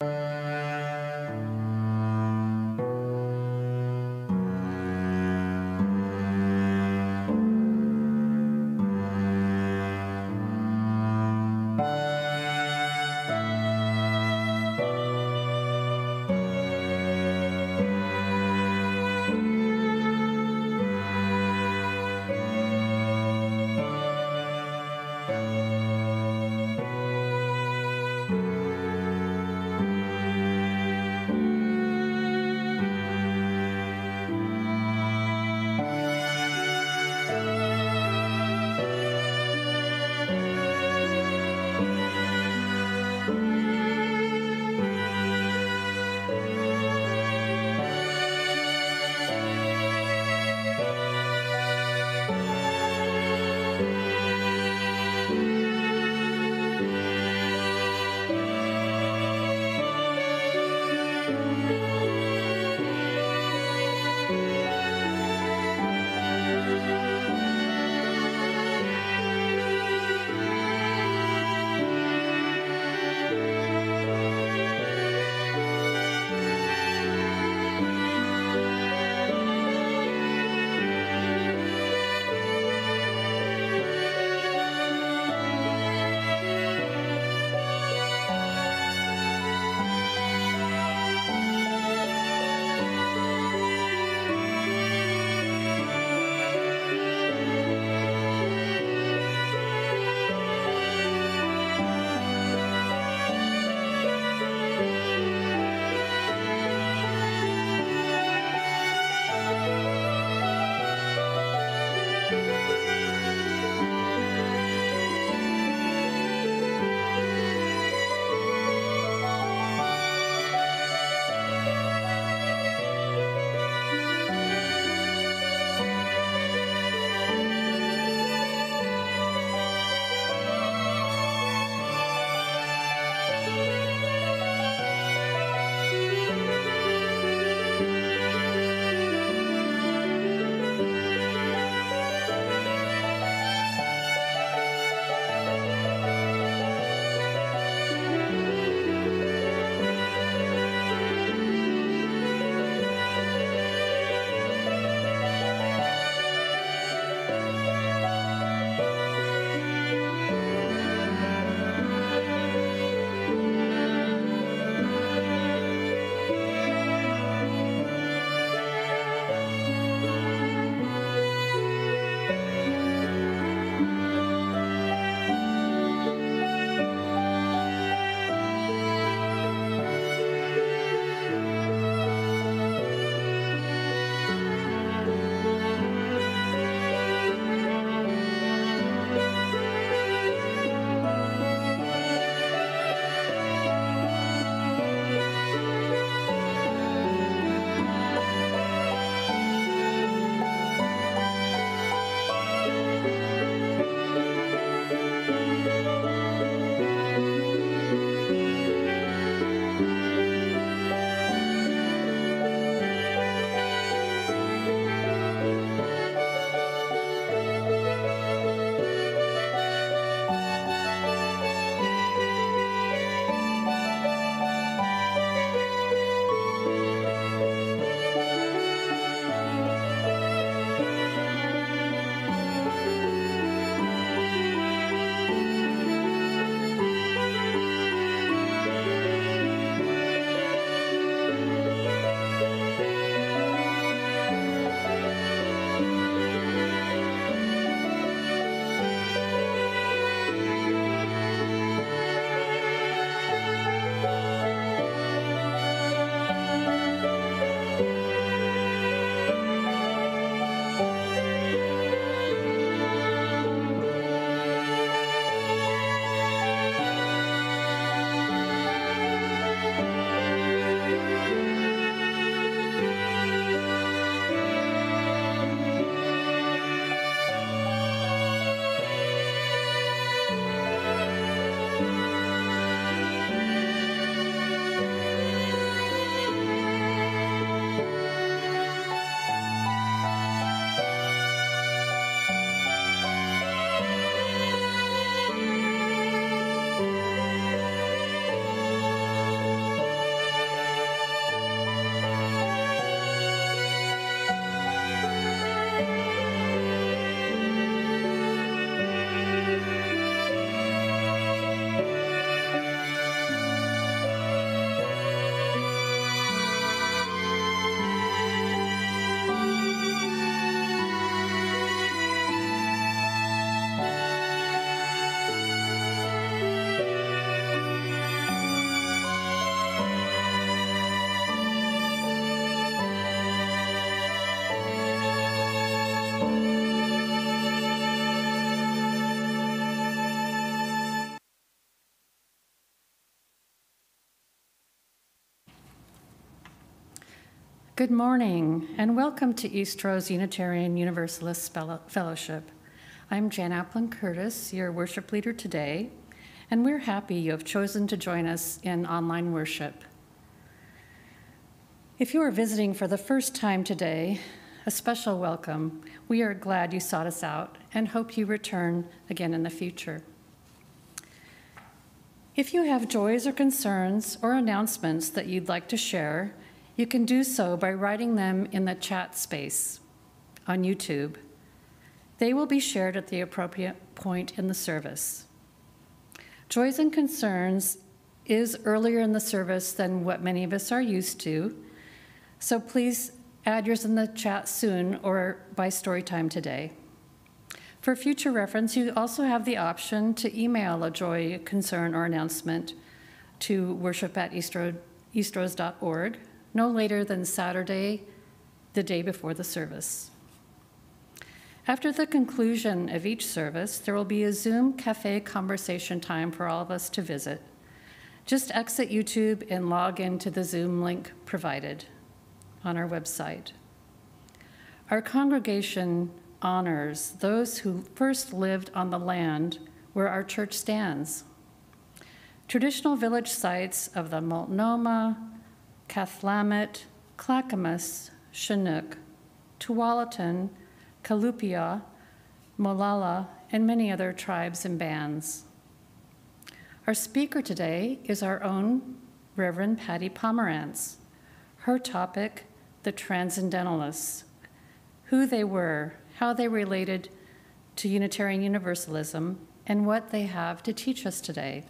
Uh... Good morning, and welcome to Eastrose Unitarian Universalist Fellowship. I'm Jan Applin Curtis, your worship leader today, and we're happy you have chosen to join us in online worship. If you are visiting for the first time today, a special welcome. We are glad you sought us out and hope you return again in the future. If you have joys or concerns or announcements that you'd like to share, you can do so by writing them in the chat space on YouTube. They will be shared at the appropriate point in the service. Joys and concerns is earlier in the service than what many of us are used to, so please add yours in the chat soon or by story time today. For future reference, you also have the option to email a joy, concern, or announcement to worship at eastrose.org no later than Saturday, the day before the service. After the conclusion of each service, there will be a Zoom cafe conversation time for all of us to visit. Just exit YouTube and log into the Zoom link provided on our website. Our congregation honors those who first lived on the land where our church stands. Traditional village sites of the Multnomah, Cathlamet, Clackamas, Chinook, Tualatin, Kalapuya, Molalla, and many other tribes and bands. Our speaker today is our own Reverend Patty Pomerantz. Her topic, the Transcendentalists, who they were, how they related to Unitarian Universalism, and what they have to teach us today.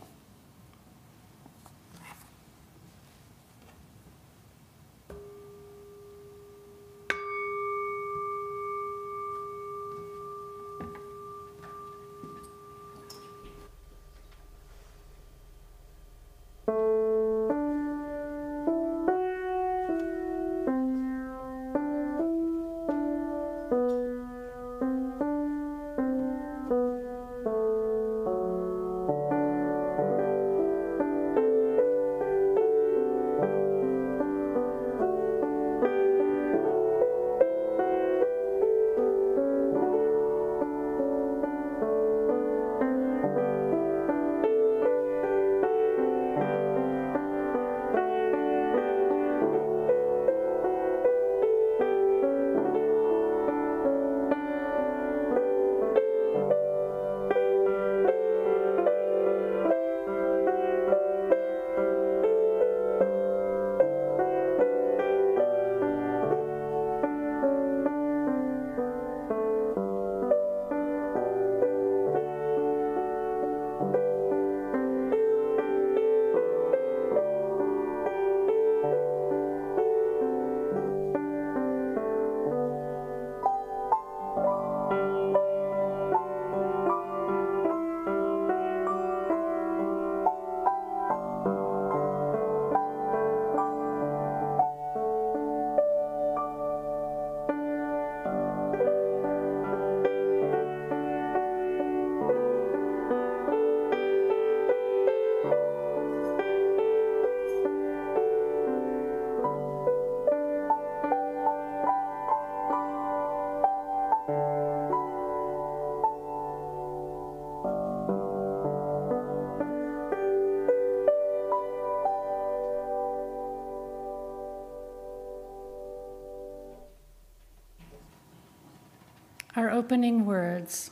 opening words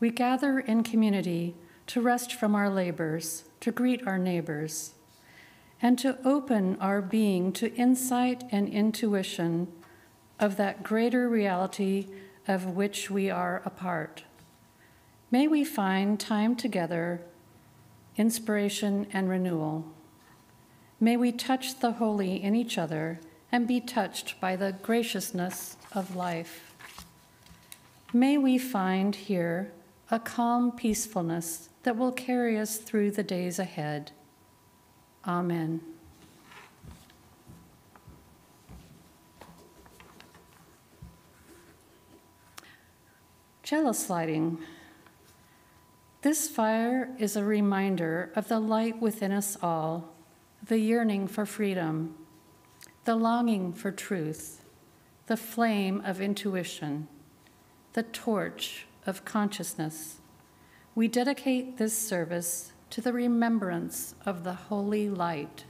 We gather in community to rest from our labors, to greet our neighbors, and to open our being to insight and intuition of that greater reality of which we are a part. May we find time together, inspiration and renewal. May we touch the holy in each other and be touched by the graciousness of life. May we find here a calm peacefulness that will carry us through the days ahead. Amen. Chalice lighting. This fire is a reminder of the light within us all, the yearning for freedom, the longing for truth, the flame of intuition, the torch of consciousness, we dedicate this service to the remembrance of the holy light.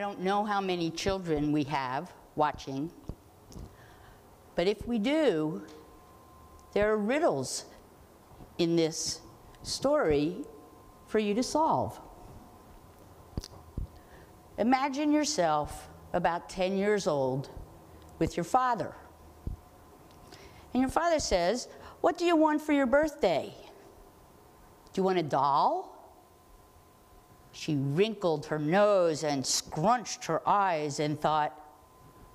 I don't know how many children we have watching, but if we do, there are riddles in this story for you to solve. Imagine yourself about 10 years old with your father. And your father says, What do you want for your birthday? Do you want a doll? She wrinkled her nose and scrunched her eyes and thought,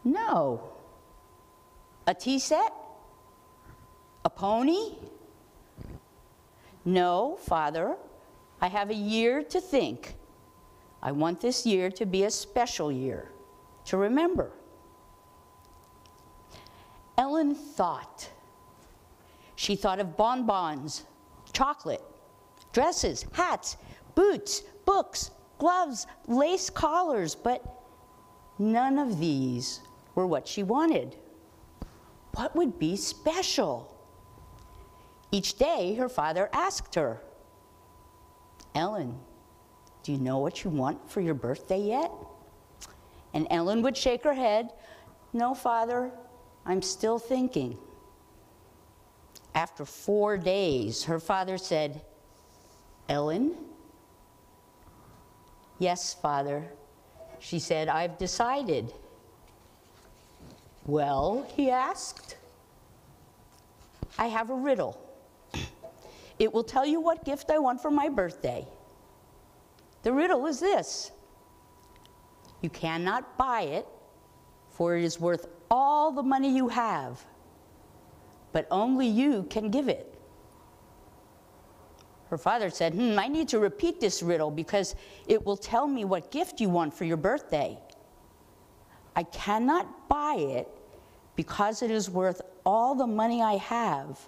No. A tea set? A pony? No, Father, I have a year to think. I want this year to be a special year, to remember. Ellen thought. She thought of bonbons, chocolate, dresses, hats, boots, books, gloves, lace collars, but none of these were what she wanted. What would be special? Each day, her father asked her, Ellen, do you know what you want for your birthday yet? And Ellen would shake her head, No, father, I'm still thinking. After four days, her father said, Ellen, Yes, Father. She said, I've decided. Well, he asked, I have a riddle. It will tell you what gift I want for my birthday. The riddle is this You cannot buy it, for it is worth all the money you have, but only you can give it. Her father said, Hmm, I need to repeat this riddle because it will tell me what gift you want for your birthday. I cannot buy it because it is worth all the money I have,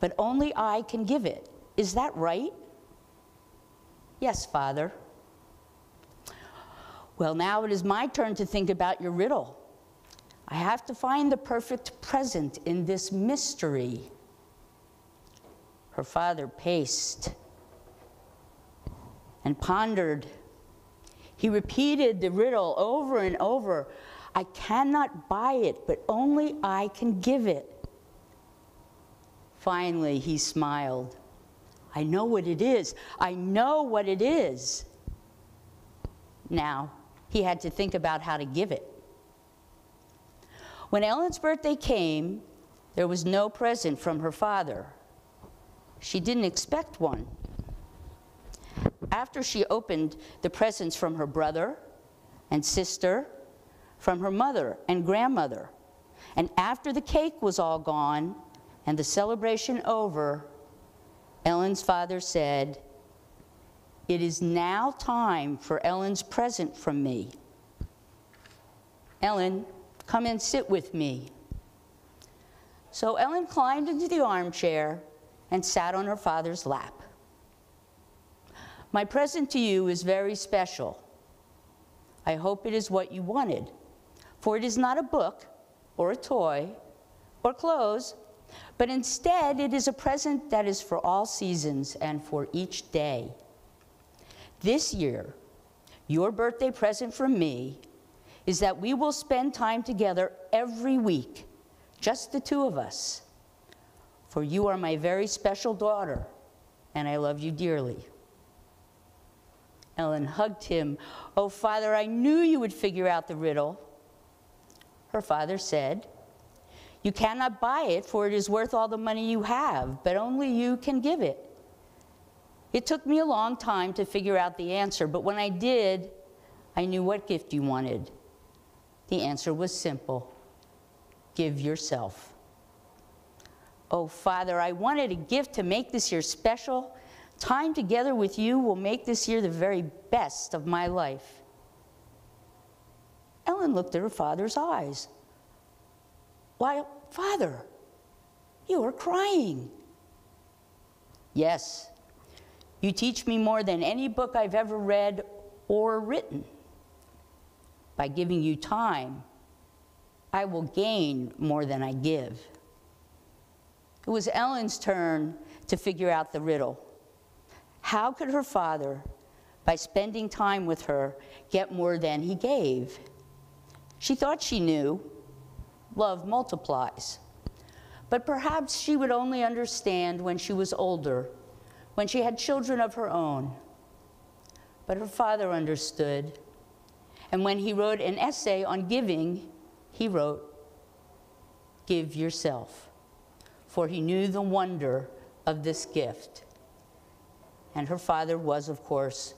but only I can give it. Is that right? Yes, Father. Well, now it is my turn to think about your riddle. I have to find the perfect present in this mystery. Her father paced and pondered. He repeated the riddle over and over I cannot buy it, but only I can give it. Finally, he smiled. I know what it is. I know what it is. Now, he had to think about how to give it. When Ellen's birthday came, there was no present from her father. She didn't expect one. After she opened the presents from her brother and sister, from her mother and grandmother, and after the cake was all gone and the celebration over, Ellen's father said, It is now time for Ellen's present from me. Ellen, come and sit with me. So Ellen climbed into the armchair and sat on her father's lap. My present to you is very special. I hope it is what you wanted, for it is not a book or a toy or clothes, but instead it is a present that is for all seasons and for each day. This year, your birthday present from me is that we will spend time together every week, just the two of us. For you are my very special daughter, and I love you dearly. Ellen hugged him. Oh, Father, I knew you would figure out the riddle. Her father said, You cannot buy it, for it is worth all the money you have, but only you can give it. It took me a long time to figure out the answer, but when I did, I knew what gift you wanted. The answer was simple give yourself. Oh, Father, I wanted a gift to make this year special. Time together with you will make this year the very best of my life. Ellen looked at her father's eyes. Why, Father, you are crying. Yes, you teach me more than any book I've ever read or written by giving you time, I will gain more than I give. It was Ellen's turn to figure out the riddle. How could her father, by spending time with her, get more than he gave? She thought she knew. Love multiplies. But perhaps she would only understand when she was older, when she had children of her own. But her father understood. And when he wrote an essay on giving, he wrote, Give yourself, for he knew the wonder of this gift. And her father was, of course,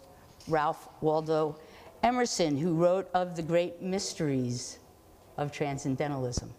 Ralph Waldo Emerson, who wrote of the great mysteries of transcendentalism.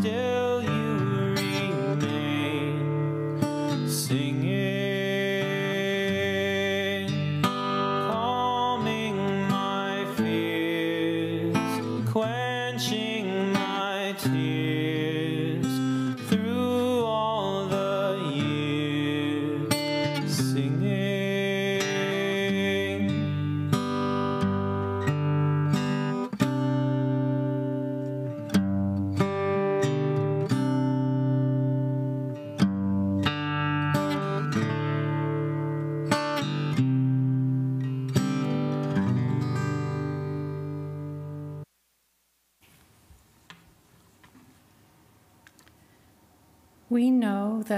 Quenching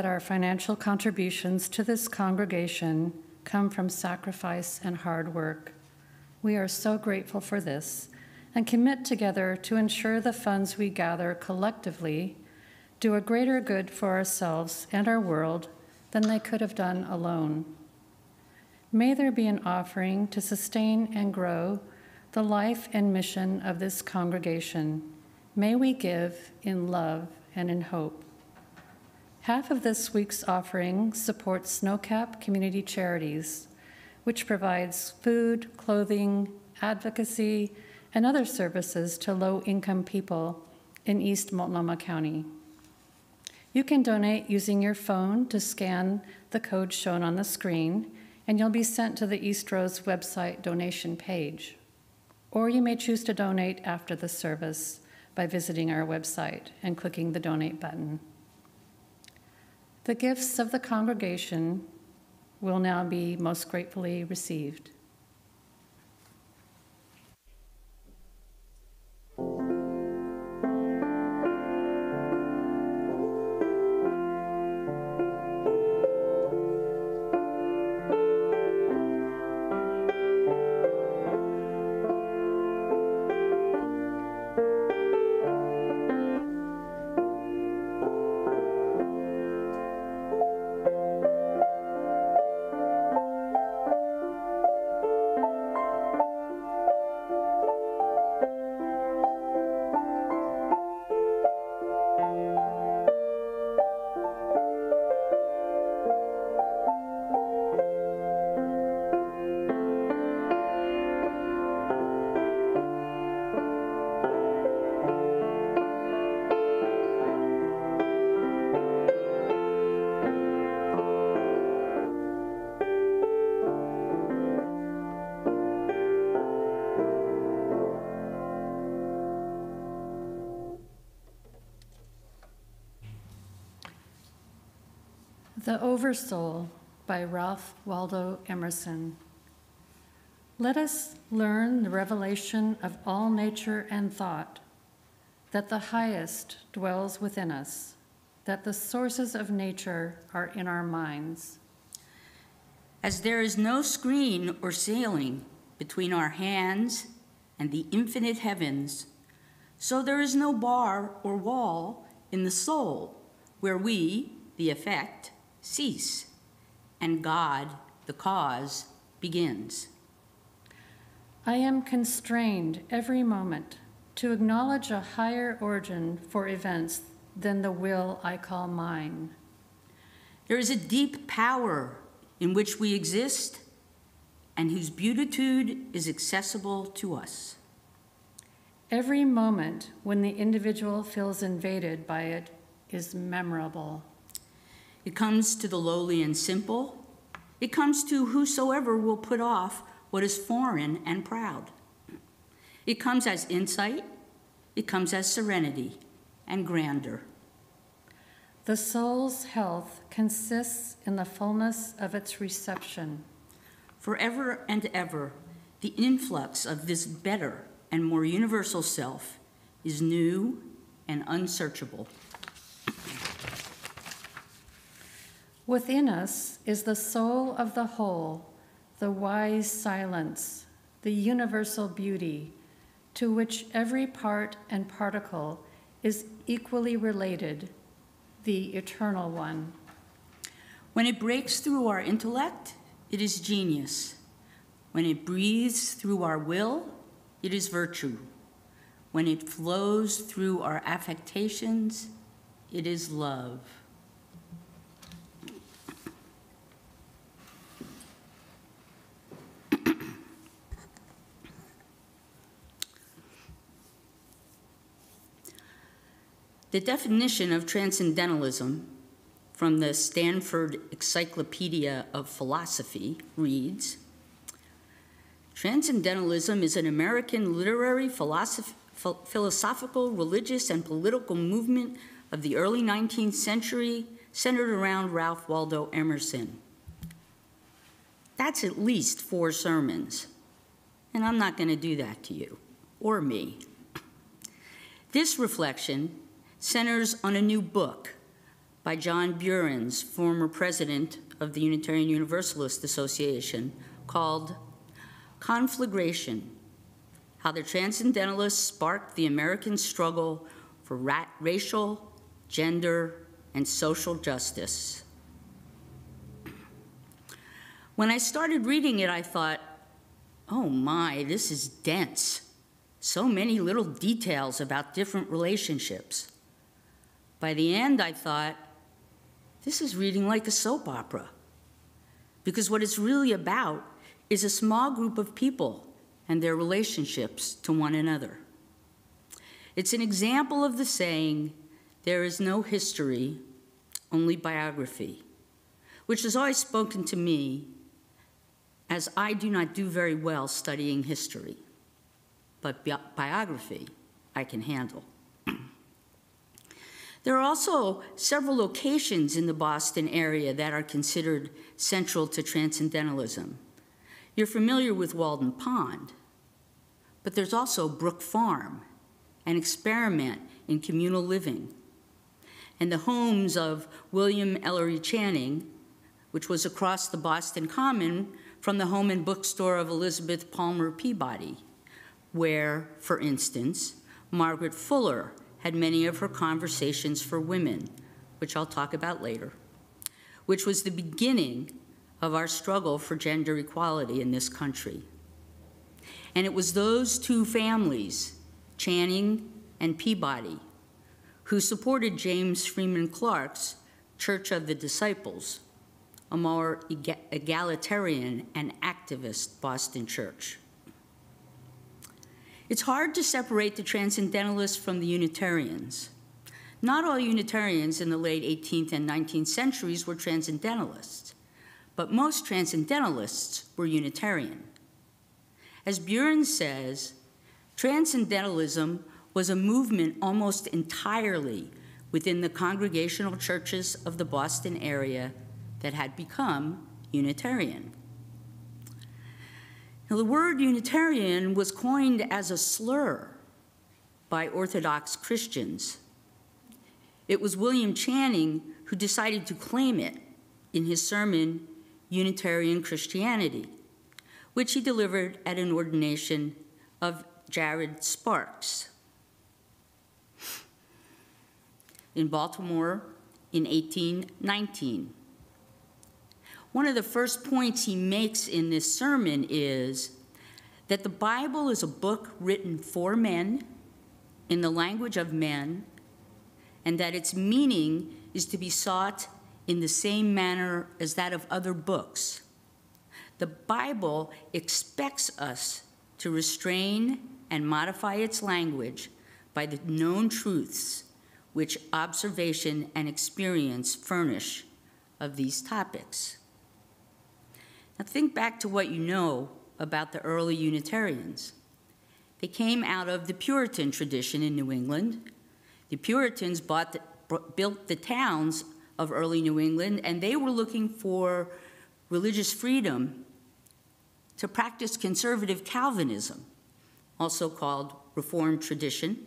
that our financial contributions to this congregation come from sacrifice and hard work. We are so grateful for this and commit together to ensure the funds we gather collectively do a greater good for ourselves and our world than they could have done alone. May there be an offering to sustain and grow the life and mission of this congregation. May we give in love and in hope. Half of this week's offering supports Snowcap Community Charities, which provides food, clothing, advocacy, and other services to low income people in East Multnomah County. You can donate using your phone to scan the code shown on the screen, and you'll be sent to the Eastrose website donation page. Or you may choose to donate after the service by visiting our website and clicking the donate button. The gifts of the congregation will now be most gratefully received. Oversoul by Ralph Waldo Emerson. Let us learn the revelation of all nature and thought, that the highest dwells within us, that the sources of nature are in our minds. As there is no screen or ceiling between our hands and the infinite heavens, so there is no bar or wall in the soul where we, the effect, cease, and God, the cause, begins. I am constrained every moment to acknowledge a higher origin for events than the will I call mine. There is a deep power in which we exist and whose beatitude is accessible to us. Every moment when the individual feels invaded by it is memorable. It comes to the lowly and simple. It comes to whosoever will put off what is foreign and proud. It comes as insight, it comes as serenity and grandeur. The soul's health consists in the fullness of its reception. Forever and ever, the influx of this better and more universal self is new and unsearchable. Within us is the soul of the whole, the wise silence, the universal beauty, to which every part and particle is equally related, the eternal one. When it breaks through our intellect, it is genius. When it breathes through our will, it is virtue. When it flows through our affectations, it is love. The definition of transcendentalism from the Stanford Encyclopedia of Philosophy reads Transcendentalism is an American literary, philosophical, religious, and political movement of the early 19th century centered around Ralph Waldo Emerson. That's at least four sermons, and I'm not going to do that to you or me. This reflection centers on a new book by John Buehrens, former president of the Unitarian Universalist Association, called Conflagration How the Transcendentalists Sparked the American Struggle for Ra- Racial, Gender, and Social Justice. When I started reading it, I thought, oh my, this is dense. So many little details about different relationships. By the end, I thought, this is reading like a soap opera. Because what it's really about is a small group of people and their relationships to one another. It's an example of the saying, there is no history, only biography, which has always spoken to me as I do not do very well studying history, but bi- biography I can handle. There are also several locations in the Boston area that are considered central to Transcendentalism. You're familiar with Walden Pond, but there's also Brook Farm, an experiment in communal living, and the homes of William Ellery Channing, which was across the Boston Common from the home and bookstore of Elizabeth Palmer Peabody, where, for instance, Margaret Fuller had many of her conversations for women, which I'll talk about later, which was the beginning of our struggle for gender equality in this country. And it was those two families, Channing and Peabody, who supported James Freeman Clarke's Church of the Disciples, a more egalitarian and activist Boston church. It's hard to separate the Transcendentalists from the Unitarians. Not all Unitarians in the late 18th and 19th centuries were Transcendentalists, but most Transcendentalists were Unitarian. As Buehrens says, Transcendentalism was a movement almost entirely within the congregational churches of the Boston area that had become Unitarian. Now, the word Unitarian was coined as a slur by Orthodox Christians. It was William Channing who decided to claim it in his sermon, Unitarian Christianity, which he delivered at an ordination of Jared Sparks in Baltimore in 1819. One of the first points he makes in this sermon is that the Bible is a book written for men, in the language of men, and that its meaning is to be sought in the same manner as that of other books. The Bible expects us to restrain and modify its language by the known truths which observation and experience furnish of these topics. Now, think back to what you know about the early Unitarians. They came out of the Puritan tradition in New England. The Puritans the, built the towns of early New England, and they were looking for religious freedom to practice conservative Calvinism, also called Reformed tradition,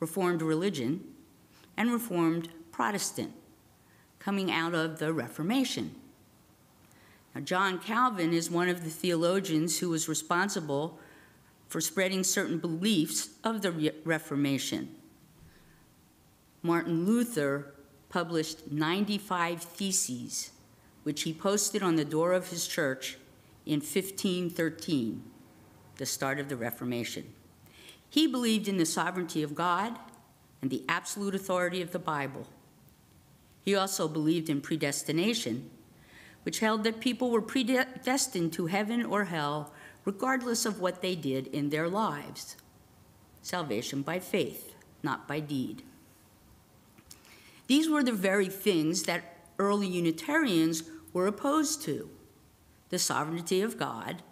Reformed religion, and Reformed Protestant, coming out of the Reformation. John Calvin is one of the theologians who was responsible for spreading certain beliefs of the Reformation. Martin Luther published 95 theses, which he posted on the door of his church in 1513, the start of the Reformation. He believed in the sovereignty of God and the absolute authority of the Bible. He also believed in predestination which held that people were predestined to heaven or hell regardless of what they did in their lives. Salvation by faith, not by deed. These were the very things that early Unitarians were opposed to the sovereignty of God,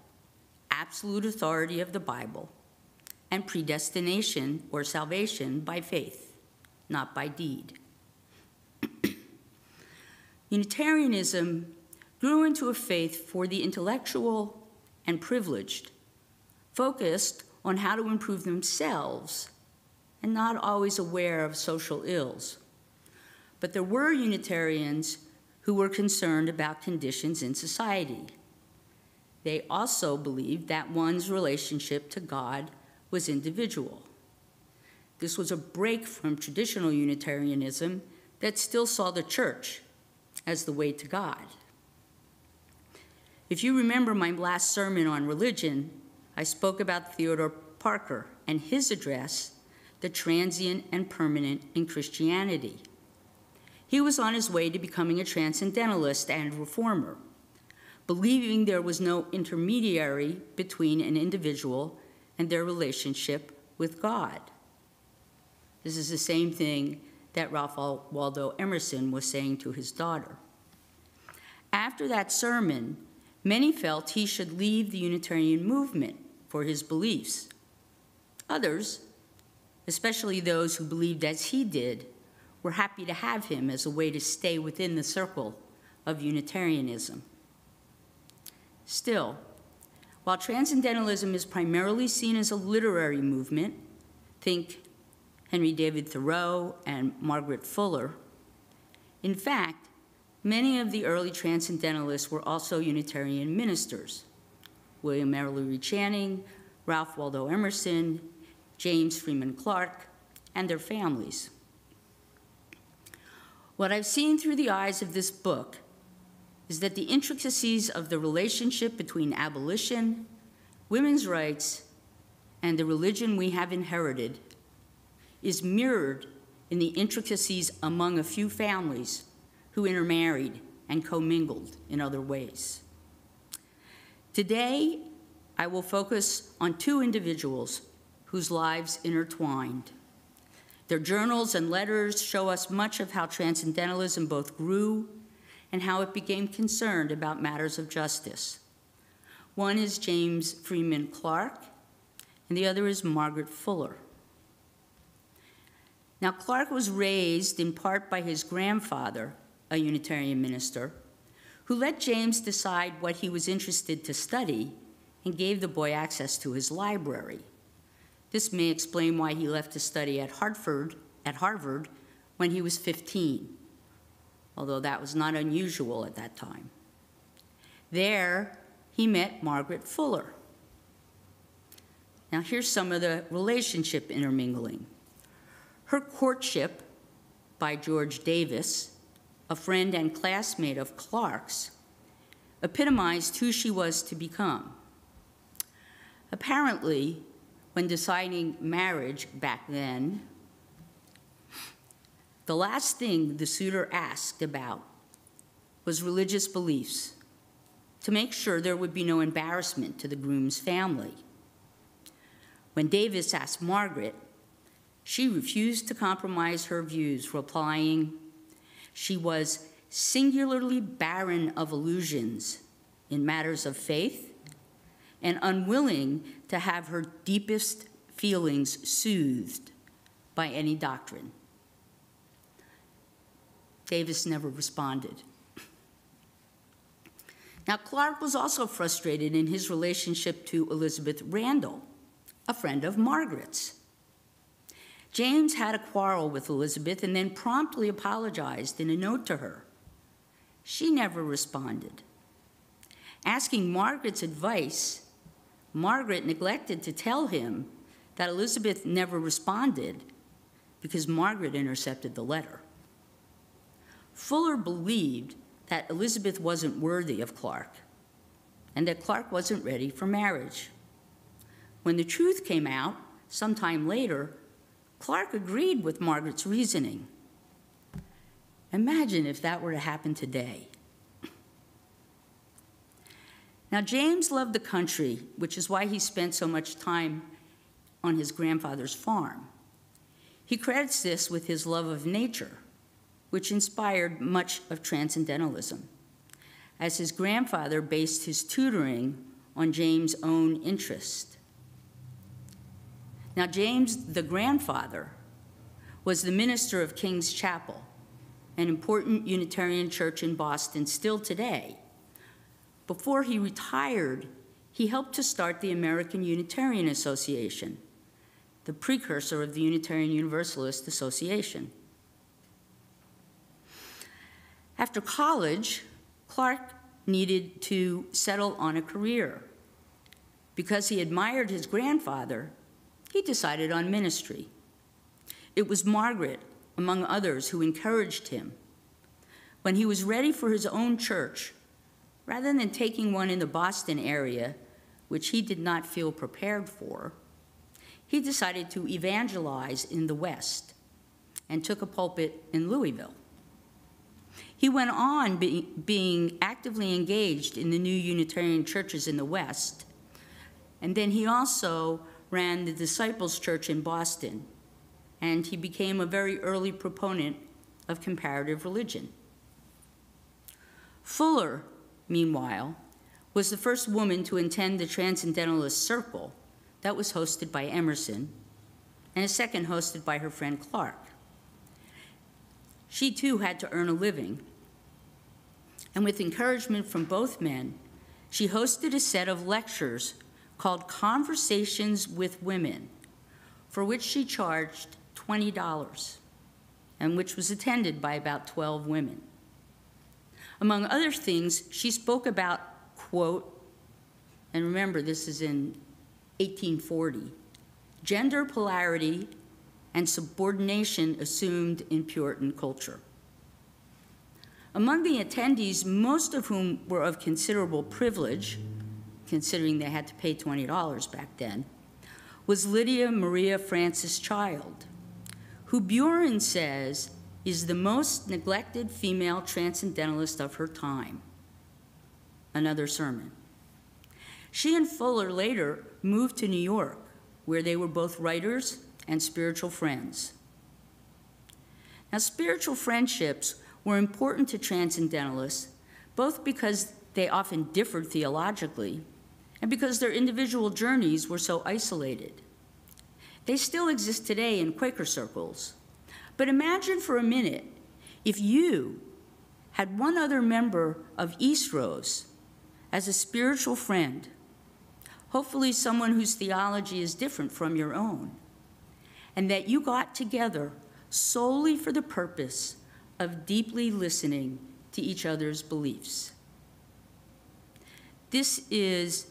absolute authority of the Bible, and predestination or salvation by faith, not by deed. Unitarianism grew into a faith for the intellectual and privileged, focused on how to improve themselves and not always aware of social ills. but there were Unitarians who were concerned about conditions in society. They also believed that one's relationship to God was individual. This was a break from traditional Unitarianism that still saw the church as the way to God. If you remember my last sermon on religion, I spoke about Theodore Parker and his address, The Transient and Permanent in Christianity. He was on his way to becoming a transcendentalist and reformer, believing there was no intermediary between an individual and their relationship with God. This is the same thing that Ralph Waldo Emerson was saying to his daughter. After that sermon, many felt he should leave the Unitarian movement for his beliefs. Others, especially those who believed as he did, were happy to have him as a way to stay within the circle of Unitarianism. Still, while Transcendentalism is primarily seen as a literary movement, think Henry David Thoreau and Margaret Fuller, in fact, many of the early Transcendentalists were also Unitarian ministers. William Ellery Channing, Ralph Waldo Emerson, James Freeman Clarke, and their families. What I've seen through the eyes of this book is that the intricacies of the relationship between abolition, women's rights, and the religion we have inherited is mirrored in the intricacies among a few families who intermarried and commingled in other ways. Today, I will focus on two individuals whose lives intertwined. Their journals and letters show us much of how Transcendentalism both grew and how it became concerned about matters of justice. One is James Freeman Clarke, and the other is Margaret Fuller. Now, Clarke was raised in part by his grandfather, a Unitarian minister, who let James decide what he was interested to study and gave the boy access to his library. This may explain why he left to study at Hartford, at Harvard when he was 15, although that was not unusual at that time. There, he met Margaret Fuller. Now, here's some of the relationship intermingling. Her courtship by George Davis, a friend and classmate of Clarke's, epitomized who she was to become. Apparently, when deciding marriage back then, the last thing the suitor asked about was religious beliefs to make sure there would be no embarrassment to the groom's family. When Davis asked Margaret, she refused to compromise her views, replying, she was singularly barren of illusions in matters of faith and unwilling to have her deepest feelings soothed by any doctrine. Davis never responded. Now, Clarke was also frustrated in his relationship to Elizabeth Randall, a friend of Margaret's. James had a quarrel with Elizabeth and then promptly apologized in a note to her. She never responded. Asking Margaret's advice, Margaret neglected to tell him that Elizabeth never responded because Margaret intercepted the letter. Fuller believed that Elizabeth wasn't worthy of Clarke and that Clarke wasn't ready for marriage. When the truth came out, sometime later, Clarke agreed with Margaret's reasoning. Imagine if that were to happen today. Now, James loved the country, which is why he spent so much time on his grandfather's farm. He credits this with his love of nature, which inspired much of Transcendentalism, as his grandfather based his tutoring on James' own interest. Now, James, the grandfather, was the minister of King's Chapel, an important Unitarian church in Boston still today before he retired, he helped to start the American Unitarian Association, the precursor of the Unitarian Universalist Association. After college, Clarke needed to settle on a career. Because he admired his grandfather, he decided on ministry. It was Margaret, among others, who encouraged him. When he was ready for his own church, rather than taking one in the Boston area, which he did not feel prepared for, he decided to evangelize in the West and took a pulpit in Louisville. He went on be, being actively engaged in the new Unitarian churches in the West, and then he also ran the Disciples Church in Boston, and he became a very early proponent of comparative religion. Fuller, meanwhile, was the first woman to attend the Transcendentalist Circle that was hosted by Emerson, and a second hosted by her friend Clarke. She too had to earn a living. And with encouragement from both men, she hosted a set of lectures called Conversations with Women, for which she charged $20, and which was attended by about 12 women. Among other things, she spoke about, quote, and remember this is in 1840, gender polarity and subordination assumed in Puritan culture. Among the attendees, most of whom were of considerable privilege, considering they had to pay $20 back then, was Lydia Maria Francis Child, who Buehrens says is the most neglected female transcendentalist of her time. Another sermon. She and Fuller later moved to New York, where they were both writers and spiritual friends. Now, spiritual friendships were important to transcendentalists, both because they often differed theologically and because their individual journeys were so isolated. They still exist today in Quaker circles. But imagine for a minute if you had one other member of Eastrose as a spiritual friend, hopefully someone whose theology is different from your own, and that you got together solely for the purpose of deeply listening to each other's beliefs. This is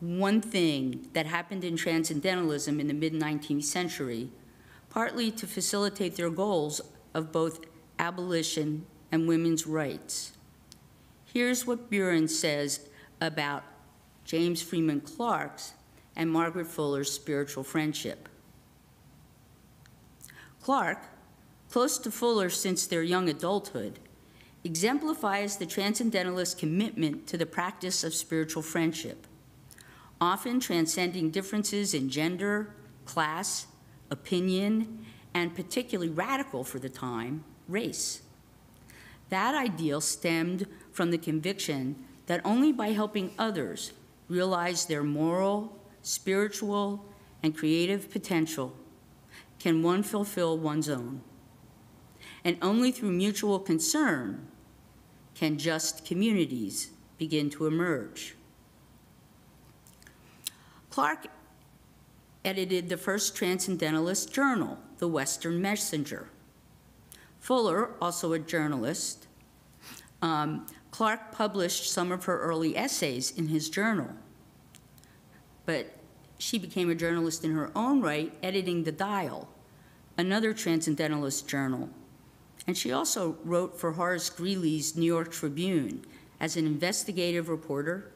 one thing that happened in transcendentalism in the mid 19th century, partly to facilitate their goals of both abolition and women's rights. Here's what Buehrens says about James Freeman Clarke's and Margaret Fuller's spiritual friendship. Clarke, close to Fuller since their young adulthood, exemplifies the transcendentalist commitment to the practice of spiritual friendship, often transcending differences in gender, class, opinion, and particularly radical for the time, race. That ideal stemmed from the conviction that only by helping others realize their moral, spiritual, and creative potential can one fulfill one's own. And only through mutual concern can just communities begin to emerge. Clarke edited the first transcendentalist journal, the Western Messenger. Fuller, also a journalist, um, Clarke published some of her early essays in his journal. But she became a journalist in her own right, editing The Dial, another transcendentalist journal. And she also wrote for Horace Greeley's New York Tribune as an investigative reporter,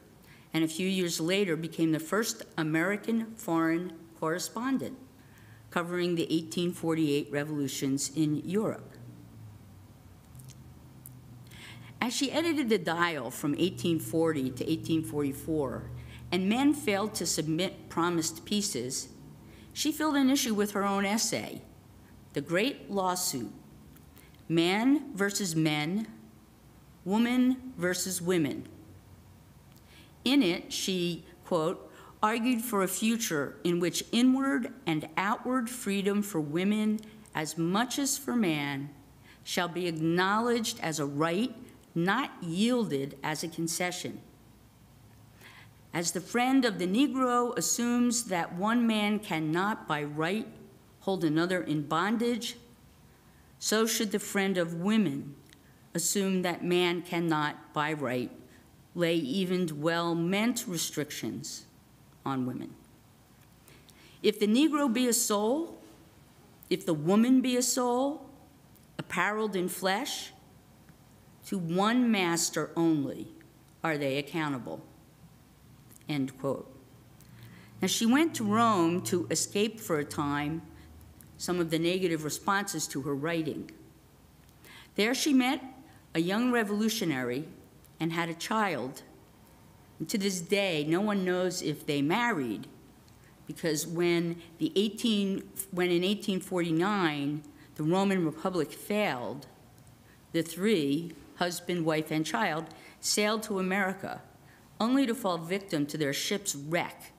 and a few years later became the first American foreign correspondent covering the 1848 revolutions in Europe. As she edited The Dial from 1840 to 1844, and men failed to submit promised pieces, she filled an issue with her own essay, The Great Lawsuit Man versus Men, Woman versus Women. In it, she, quote, argued for a future in which inward and outward freedom for women, as much as for man, shall be acknowledged as a right, not yielded as a concession. As the friend of the Negro assumes that one man cannot by right hold another in bondage, so should the friend of women assume that man cannot, by right, lay even well meant restrictions on women. If the Negro be a soul, if the woman be a soul, apparelled in flesh, to one master only are they accountable. End quote. Now, she went to Rome to escape for a time some of the negative responses to her writing. There she met a young revolutionary and had a child. And to this day, no one knows if they married, because when, the 18, when in 1849 the Roman Republic failed, the three, husband, wife, and child, sailed to America, only to fall victim to their ship's wreck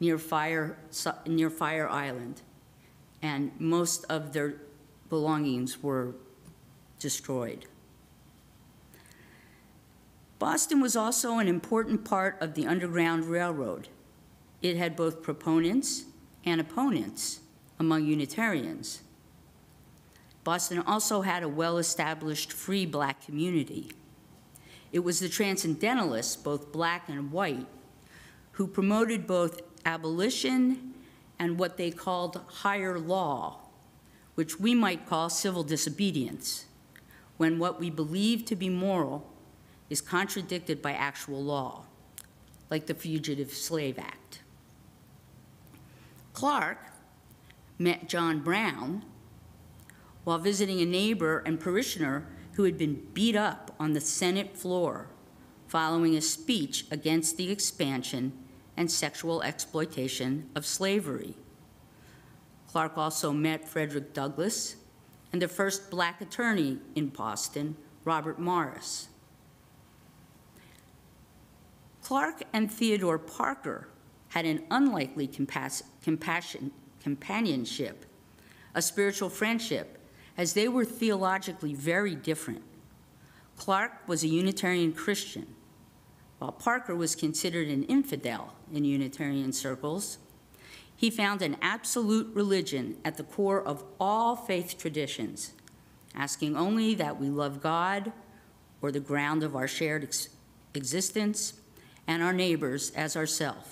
near Fire, near Fire Island. And most of their belongings were destroyed. Boston was also an important part of the Underground Railroad. It had both proponents and opponents among Unitarians. Boston also had a well established free black community. It was the Transcendentalists, both black and white, who promoted both abolition and what they called higher law, which we might call civil disobedience, when what we believe to be moral is contradicted by actual law, like the Fugitive Slave Act. Clarke met John Brown while visiting a neighbor and parishioner who had been beat up on the Senate floor following a speech against the expansion and sexual exploitation of slavery. Clarke also met Frederick Douglass and the first black attorney in Boston, Robert Morris. Clarke and Theodore Parker had an unlikely compassion, companionship, a spiritual friendship as they were theologically very different. Clarke was a Unitarian Christian, while Parker was considered an infidel in Unitarian circles. He found an absolute religion at the core of all faith traditions, asking only that we love God or the ground of our shared ex existence and our neighbors as ourselves,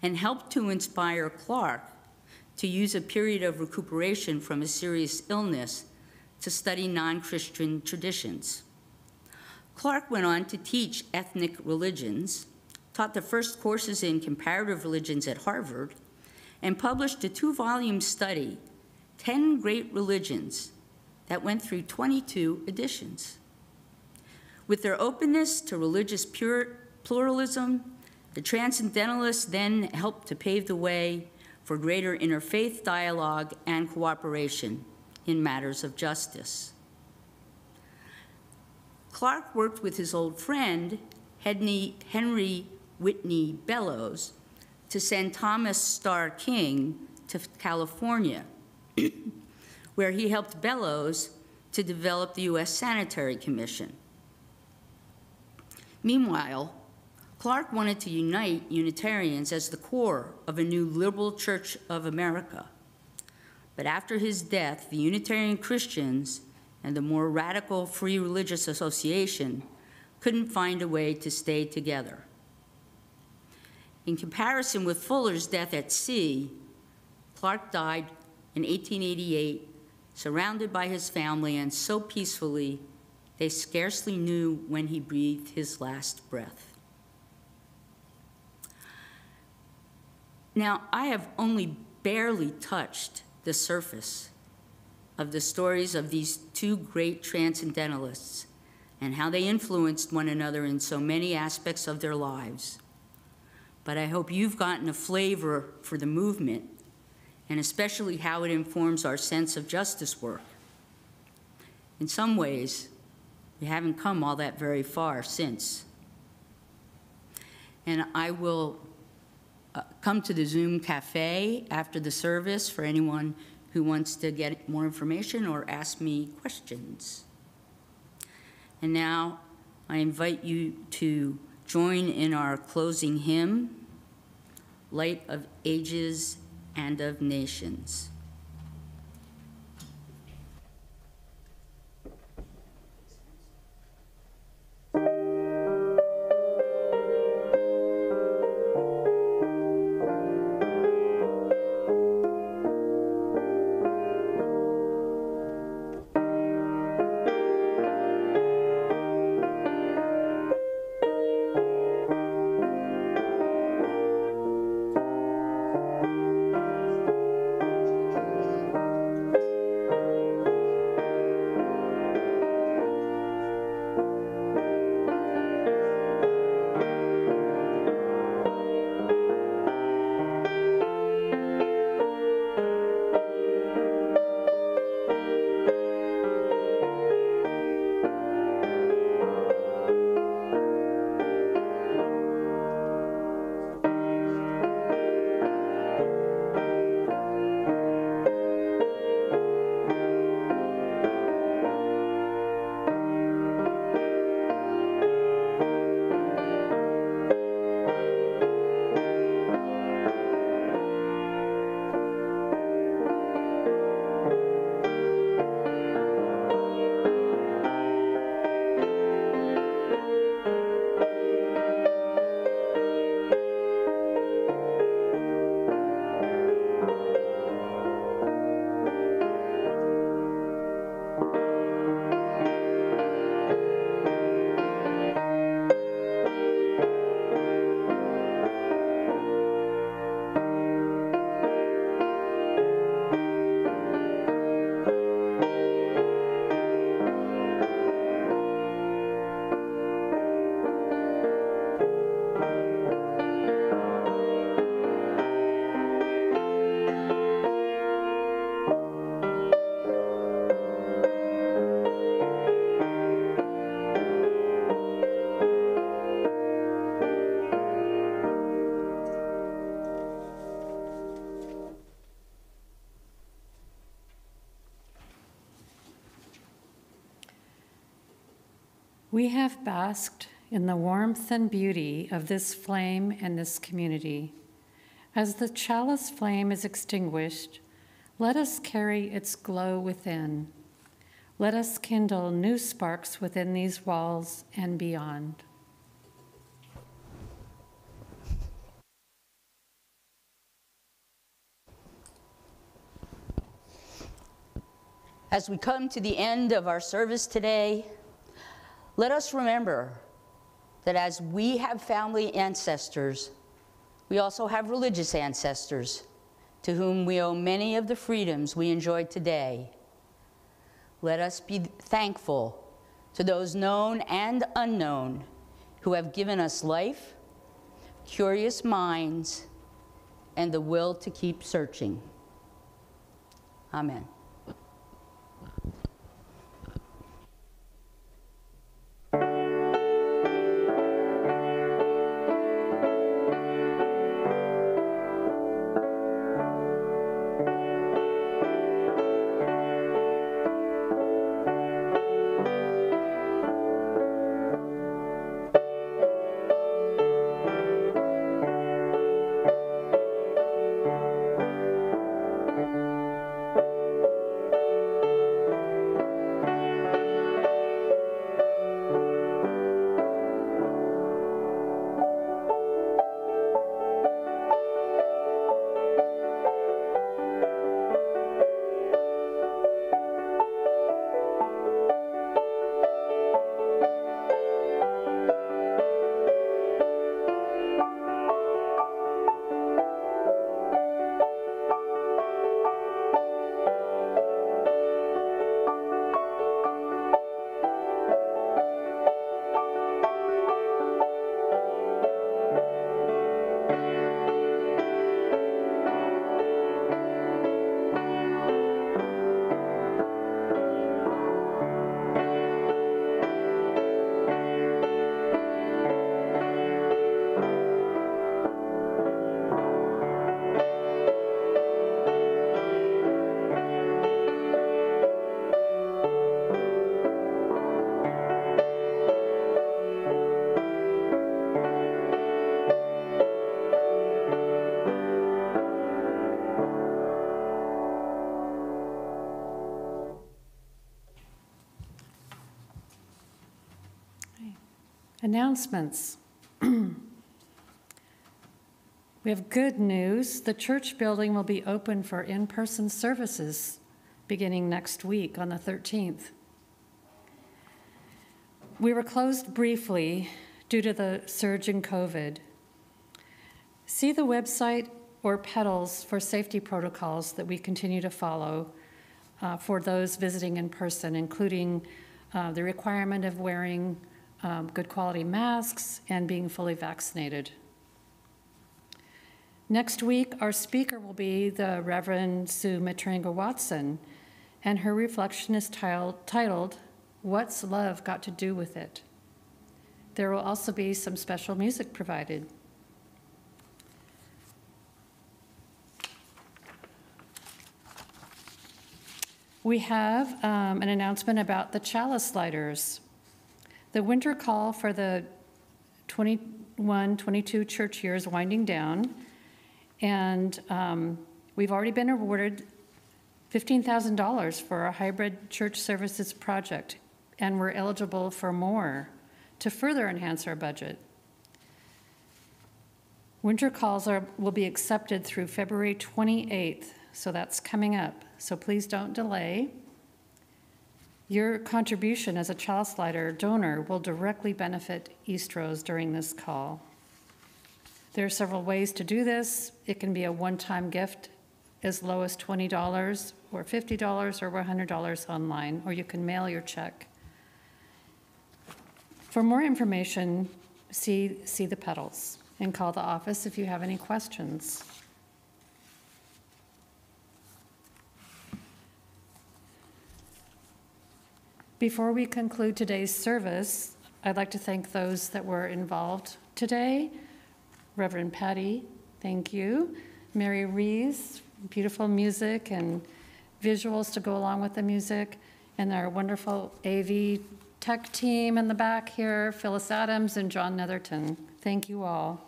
and helped to inspire Clarke to use a period of recuperation from a serious illness to study non-Christian traditions. Clarke went on to teach ethnic religions, taught the first courses in comparative religions at Harvard, and published a two-volume study, 10 Great Religions, that went through 22 editions. With their openness to religious pure, pluralism, the Transcendentalists then helped to pave the way for greater interfaith dialogue and cooperation in matters of justice. Clarke worked with his old friend, Henry Whitney Bellows, to send Thomas Starr King to California, where he helped Bellows to develop the U.S. Sanitary Commission. Meanwhile, Clarke wanted to unite Unitarians as the core of a new liberal church of America. But after his death, the Unitarian Christians and the more radical Free Religious Association couldn't find a way to stay together. In comparison with Fuller's death at sea, Clarke died in 1888, surrounded by his family and so peacefully they scarcely knew when he breathed his last breath. Now, I have only barely touched the surface of the stories of these two great transcendentalists and how they influenced one another in so many aspects of their lives. But I hope you've gotten a flavor for the movement and especially how it informs our sense of justice work. In some ways, we haven't come all that very far since. And I will come to the Zoom cafe after the service for anyone who wants to get more information or ask me questions. And now I invite you to join in our closing hymn, Light of Ages and of Nations. We have basked in the warmth and beauty of this flame and this community. As the chalice flame is extinguished, let us carry its glow within. Let us kindle new sparks within these walls and beyond. As we come to the end of our service today, let us remember that as we have family ancestors, we also have religious ancestors to whom we owe many of the freedoms we enjoy today. Let us be thankful to those known and unknown who have given us life, curious minds, and the will to keep searching. Amen. Announcements. we have good news. The church building will be open for in person services beginning next week on the 13th. We were closed briefly due to the surge in COVID. See the website or pedals for safety protocols that we continue to follow uh, for those visiting in person, including uh, the requirement of wearing um, good quality masks, and being fully vaccinated. Next week, our speaker will be the Reverend Sue Matranga Watson, and her reflection is titled, What's Love Got to Do with It? There will also be some special music provided. We have um, an announcement about the chalice lighters. The winter call for the 21 22 church year is winding down, and um, we've already been awarded $15,000 for our hybrid church services project, and we're eligible for more to further enhance our budget. Winter calls are, will be accepted through February 28th, so that's coming up. So please don't delay. Your contribution as a chalice lighter donor will directly benefit Eastrose during this call. There are several ways to do this. It can be a one time gift as low as $20 or $50 or $100 online, or you can mail your check. For more information, see, see the pedals and call the office if you have any questions. Before we conclude today's service, I'd like to thank those that were involved today. Reverend Patty, thank you. Mary Rees, beautiful music and visuals to go along with the music, and our wonderful AV tech team in the back here, Phyllis Adams and John Netherton. Thank you all.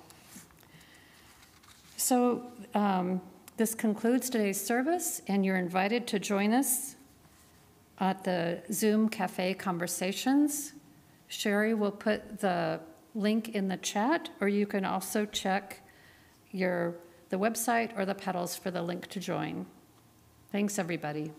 So um, this concludes today's service, and you're invited to join us at the Zoom Cafe Conversations. Sherry will put the link in the chat, or you can also check your, the website or the pedals for the link to join. Thanks, everybody.